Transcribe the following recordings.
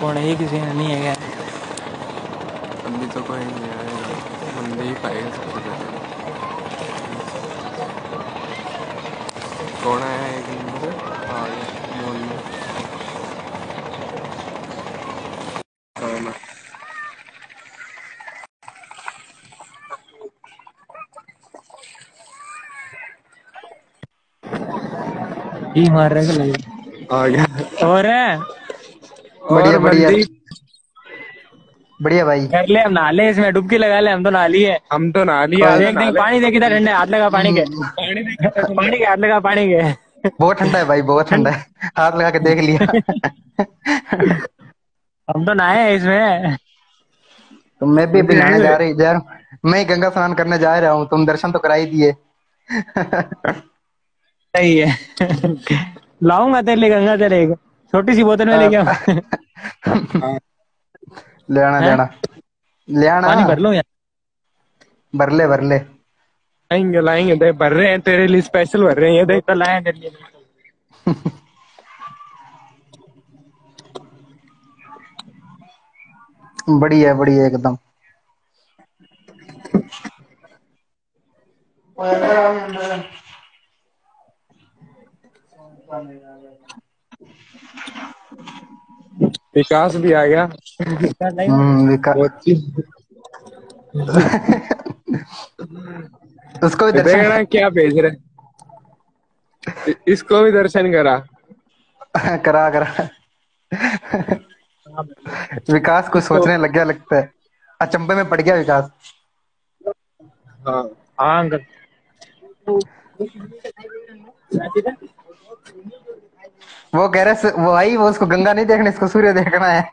कौन है किसी ने नहीं है क्या अभी तो कोई नहीं आएगा बंदे ही पाएगा सबसे पहले। कौन आया एक नंबर है? ही? मार रहा है आ गया। और है? बढ़िया बढ़िया। बढ़िया भाई। कर ले हम नाले इसमें डुबकी लगा ले हम तो नाली है। हम तो नालिया देख देख पानी देख इधर ठंडे हाथ लगा पानी के। पानी देख पानी के हाथ लगा पानी के। बहुत ठंडा है भाई बहुत ठंडा है। हाथ लगा के देख लिया। हम तो नहाए हैं इसमें। तो मैं भी अभी नहाने जा रही जा रहा हूँ। मैं ही गंगा स्नान करने जा रहा हूँ तुम दर्शन तो करा ही दिए। सही है। लाऊँगा तेरे लिए गंगा तेरे एक छोटी सी बोतल में लेके आऊँ। ले आना ले आना। ले आना। पानी भर लूँ यार भर ले भर ले। लाएँगे लाएँगे। देख भर रहे हैं तेरे लिए स्पेशल भर रहे हैं। ये देख तो लाए तेरे लिए। बढ़िया बढ़िया एकदम। विकास भी आ गया। हम्म, उसको भी दर्शन रहा है क्या भेज रहे इसको भी दर्शन करा। करा करा। विकास को सोचने लग गया लगता है। अचंभे में पड़ गया विकास। हाँ हाँ अंकल। वो कह रहे वो आई वो उसको गंगा नहीं देखना इसको सूर्य देखना है।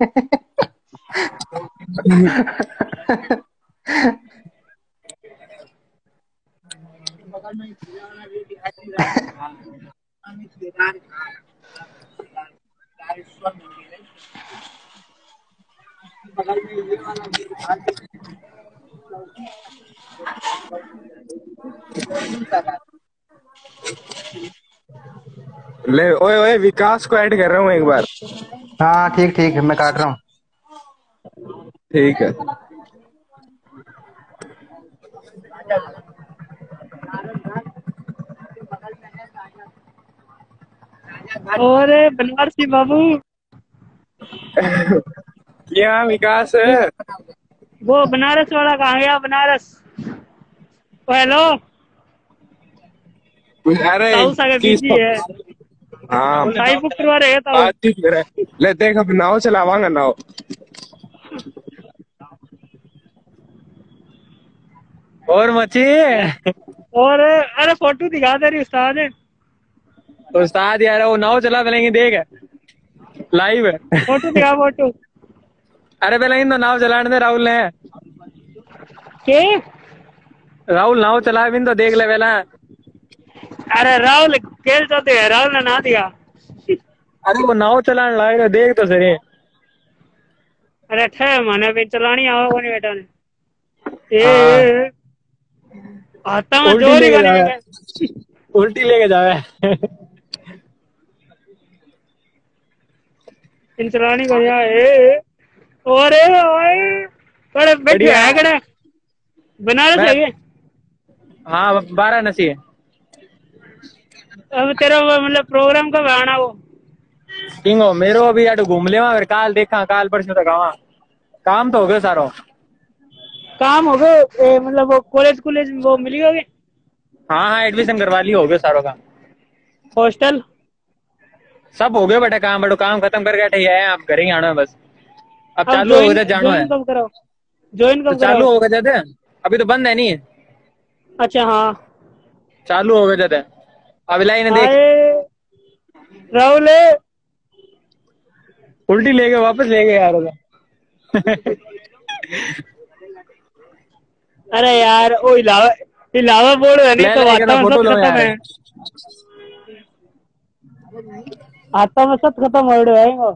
ले ओए ओए विकास को ऐड कर रहा हूँ एक बार। हाँ ठीक ठीक मैं काट रहा हूँ। ठीक है। और बनारसी बाबू। क्या विकास है। वो बनारस वाला कहाँ गया? बनारस। हेलो अरे ताऊ सागर किस- बिज़ी है। हाँ। साई बुक करवा रहे ताऊ बातचीत करे ले देख अब नाव चलावांगा नाव। और मची? और अरे फ़ोटो दिखा दे रही उस्ताद। उस्ताद यार वो नाव चला पहले देख। लाइव है। फ़ोटो दिखा फ़ोटो। अरे पहले इन तो नाव चलाने दे राहुल ने। के? राहुल नाव चला भी तो देख ले पहला। अरे राहुल खेल चलते है राहुल ने ना दिया। अरे वो नाव चलाने लाग रहा देख तो सही अरे ठे मने भी चलानी आओ कोनी बेटा ने। ए आता में उल्टी ज़ोर ही करने। उल्टी लेके जावे। इन चलानी को या ए और ओए बड़े बैठे। है कड़े। बनारस है हाँ बारह नसी है। अब तेरा मतलब प्रोग्राम कब आना वो? किंगो मेरो अभी यार घूम ले फिर काल देखा काल परसों तक आवा। काम तो हो गया सारो। काम हो गए ए, मतलब वो कॉलेज कॉलेज वो मिली होगी? हाँ हाँ एडमिशन करवा ली हो गया सारो काम हॉस्टल सब हो गया बेटा काम बटो काम खत्म करके बैठे है आप घर ही आना है बस। अब चालू हो गया जानो है। join कब ज्वाइन तो कब चालू हो गया जाते अभी तो बंद है नहीं। अच्छा हाँ। चालू हो गया जाते अब लाइन देख राहुल उल्टी ले गए वापस ले गए यार। अरे यार ओ इलावा इलावा बोर्ड है नहीं तो आता में सब खत्म है। आता में सब खत्म हो रहा है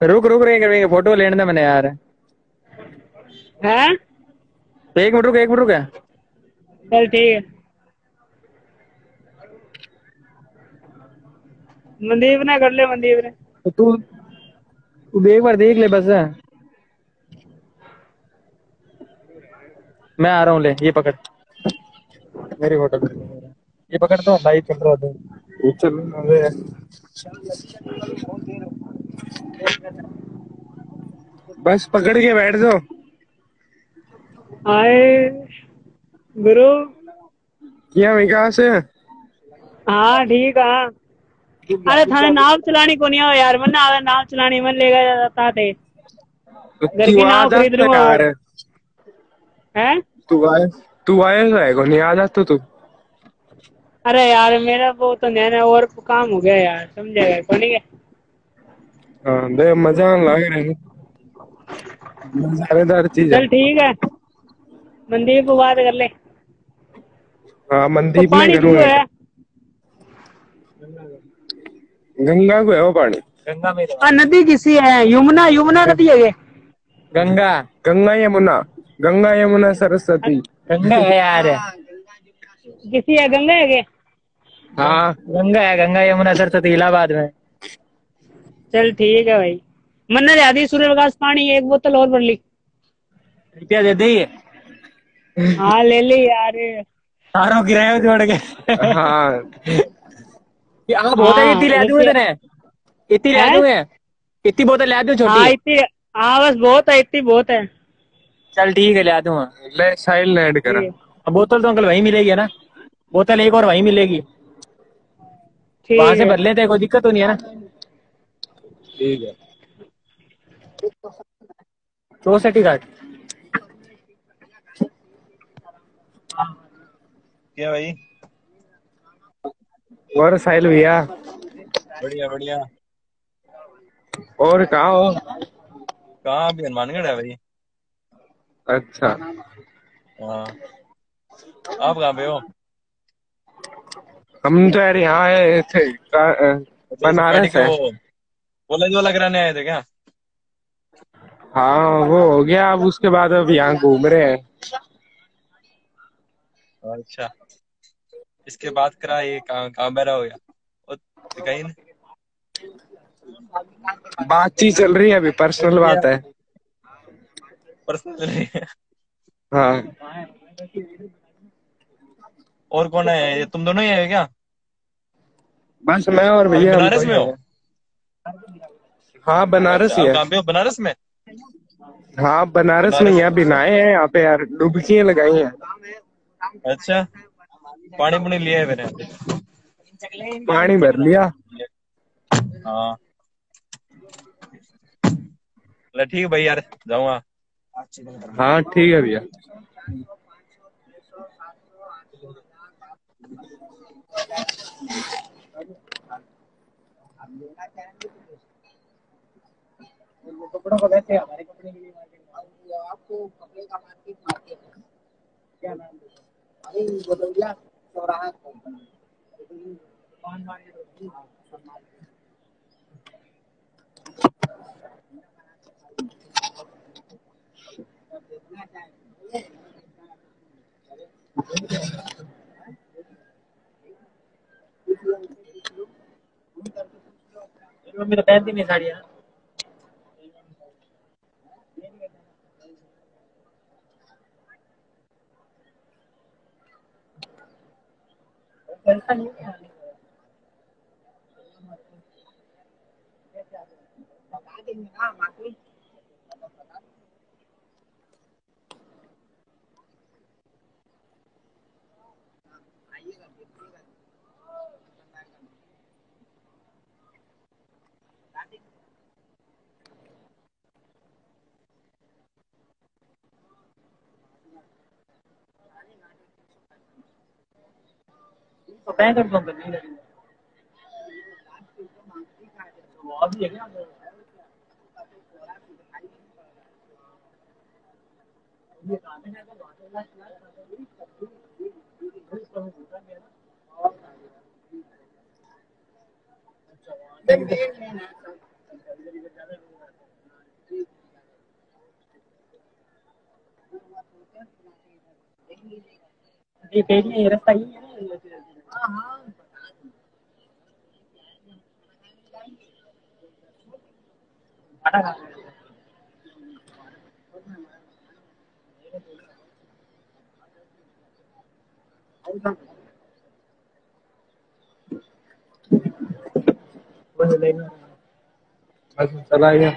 रुक रुक रहे करेंगे फ़ोटो लेने दे मैंने यार। हैं? एक मिनट रुक एक मिनट रुक। है चल ठीक है। मनदीप ने कर ले मनदीप ने। तो तू तू एक बार देख ले बस। मैं आ रहा हूँ ले ये पकड़। मेरी फ़ोटो ये पकड़ तो भाई चल रहा था चल अबे बस पकड़ के बैठ जाओ। हाय गुरु। क्या विकास? है हाँ ठीक हाँ। अरे थाने नाव चलानी को नहीं आओ यार मन आवे नाव चलानी मन लेगा जाता थे तो। घर की नाव खरीद लूँगा कार हैं। तू आए तू आए जाएगा नहीं आ जा तो तू। अरे यार मेरा वो तो नया नैना और काम हो गया यार समझेगा कौन है हाँ दे मज़ा लग रहे हैं। मज़ेदार चीज़ है। चल ठीक है। मनदीप को बात कर ले। हाँ मनदीप में है गंगा को है वो पानी गंगा में आ, नदी किसी है यमुना यमुना नदी है गंगा गंगा यमुना गंगा यमुना सरस्वती गंगा है यार किसी है गंगा है हाँ गंगा है गंगा यमुना सरस्वती इलाहाबाद में चल ठीक है भाई मन्ना ज़्यादा सूर्य प्रकाश पानी एक बोतल और भर ली रुपया दे दे हाँ ले ली यार सारों किराया जोड़ के। हाँ। ये आ बोतल हाँ, इतनी ले दूँ रुपया- तेने इतनी ले हैं? दूँ इतनी बोतल ले दूँ हाँ छोटी इतनी हाँ बस बहुत है इतनी बहुत है। चल ठीक है ले दूँगा ले साइल ने ऐड करा। अब बोतल तो अंकल वहीं मिलेगी है ना? बोतल एक और वहीं मिलेगी। ठीक वहाँ से है। भर लेते हैं कोई दिक्कत तो नहीं है ना? ठीक है। चौसठ ही घाट क्या भाई? और साहिल भैया। बढ़िया बढ़िया। और कहाँ हो? कहाँ अभी हनुमानगढ़ है भाई। अच्छा। हाँ। आप कहाँ पे हो? हम तो यार यहाँ आए थे बनारस है। वो कॉलेज वाला कराने आए थे क्या? हाँ वो हो गया अब उसके बाद अब यहाँ घूम रहे हैं। अच्छा। इसके बाद करा ये कहाँ कहाँ हो गया। कहीं नहीं बातचीत चल रही है अभी पर्सनल बात है। पर्सनल हाँ। और कौन है? ये तुम दोनों ही है क्या? बस मैं और भैया। बनारस में हो? हाँ बनारस ही है। बनारस में? हाँ बनारस में यहाँ भी नहाए हैं यहाँ पे यार डुबकियाँ लगाई हैं। अच्छा। पानी पुनी लिया है मैंने। पानी भर लिया? हाँ। ठीक है भाई यार जाऊँगा। हाँ ठीक है भैया। कपड़ों को वैसे हमारे कपड़े के लिए आपको कपड़े का मार्केट मार्केट है। क्या नाम है? अरे बदौलिया चौराहा मम्मी तो पहनती नहीं साड़ियाँ cuéntanos. तो पहन कर दो अंकल नहीं ये रास्ता ही है ना चला गया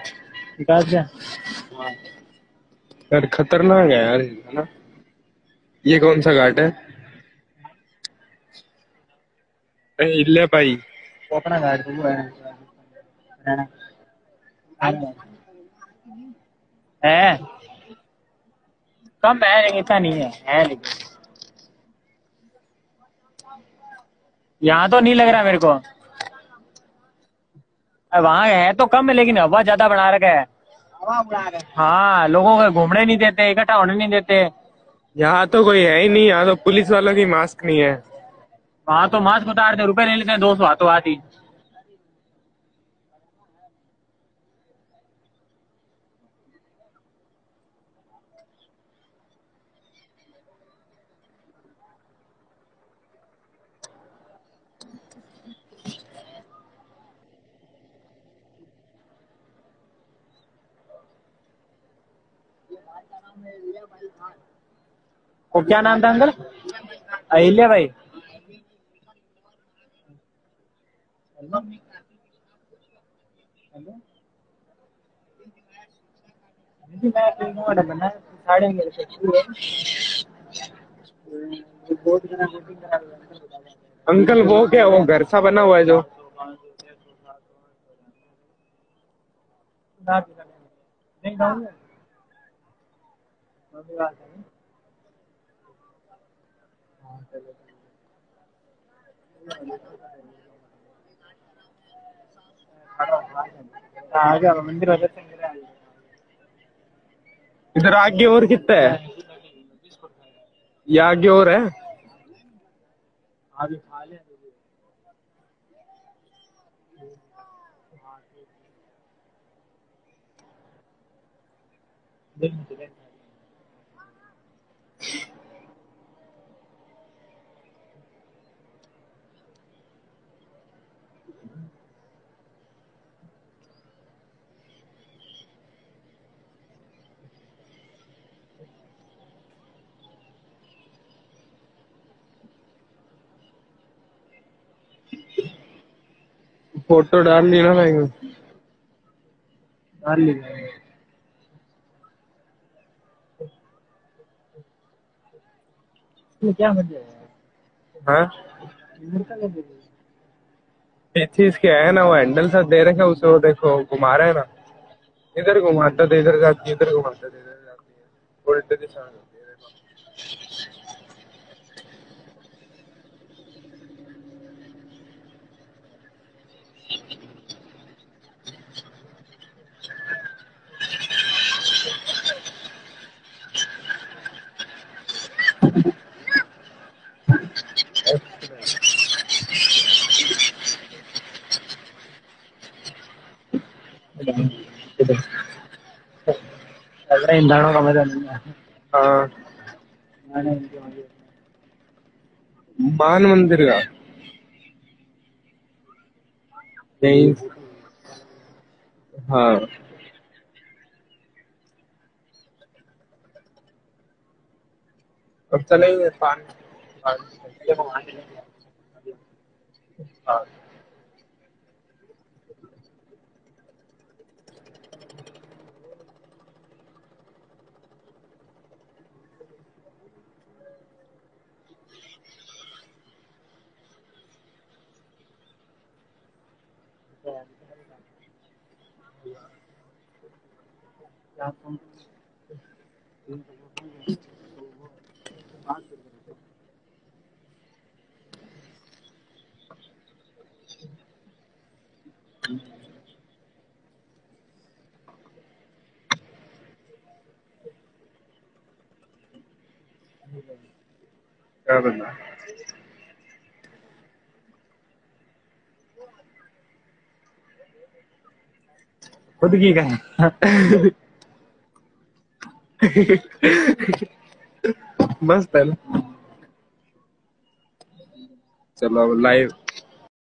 खतरनाक है यार है ना? ये कौन सा घाट है? भाई वो अपना तो वो है है कम है लेकिन इतना नहीं है है लेकिन यहाँ तो नहीं लग रहा मेरे को वहाँ है तो कम है लेकिन हवा ज़्यादा बढ़ा रखा है हाँ लोगों को घूमने नहीं देते इकट्ठा होने नहीं देते यहाँ तो कोई है ही नहीं यहाँ तो पुलिस वालों की मास्क नहीं है वहाँ तो मास्क उतारते रुपए ले लेते हैं, दो सौ हाथों हाथ ही क्या नाम था अंकल? अहिल्या भाई। अंकल वो क्या वो घर सा बना हुआ है जो? आ गया मंदिर इधर आगे और कितना है? ये आगे और है? देख। फ़ोटो डाल ली ना भाई। डाल ली। इसमें क्या मज़ा हाँ? पीछे इसके है? ना वो हैंडल सा दे रखे उसे वो देखो घुमा रहे हैं ना। इधर घुमाता तो इधर जाती है इधर घुमाता तो इधर जाती है। उल्टे दिशा में है इंसानों का मज़ा नहीं है। हाँ। मैंने मंदिर का। यही हाँ। अब चलेंगे पान। क्या बना खुद की कहें मस्त है ना। चलो लाइव